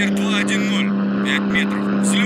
Ветер 210. 5 метров. Взлет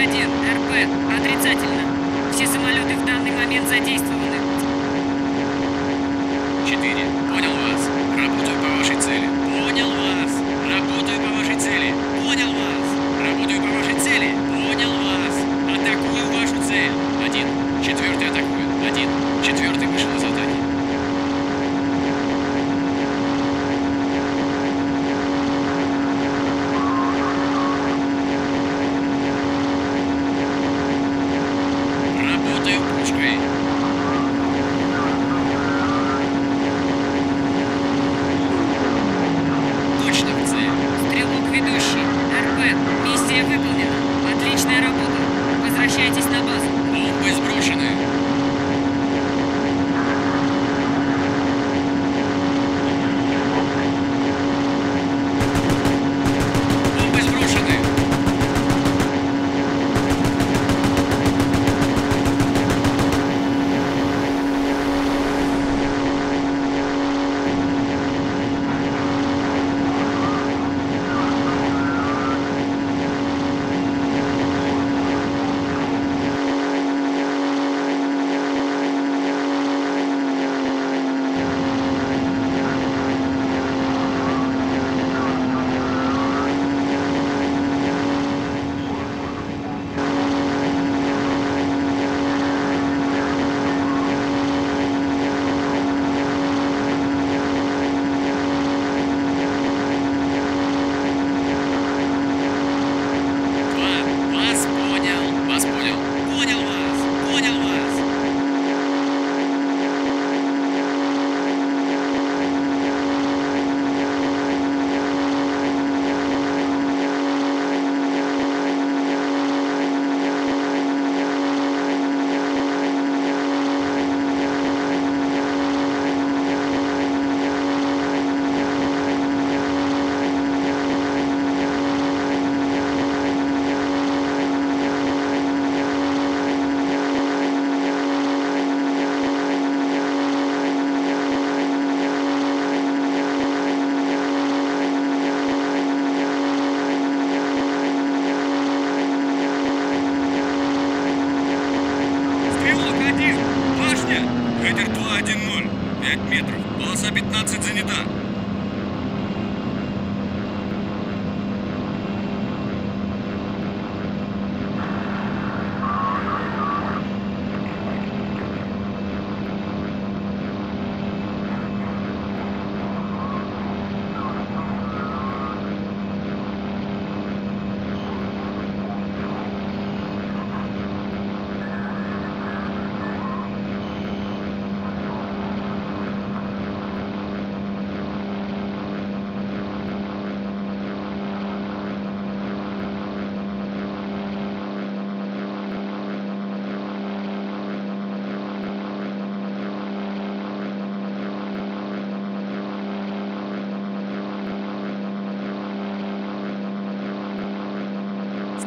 1, РП, отрицательно. Все самолеты в данный момент задействованы. Четыре. понял вас. Работаю по вашей цели. Понял вас.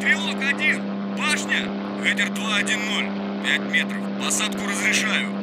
Стрелок один. Башня. Ветер 210. 5 метров. Посадку разрешаю.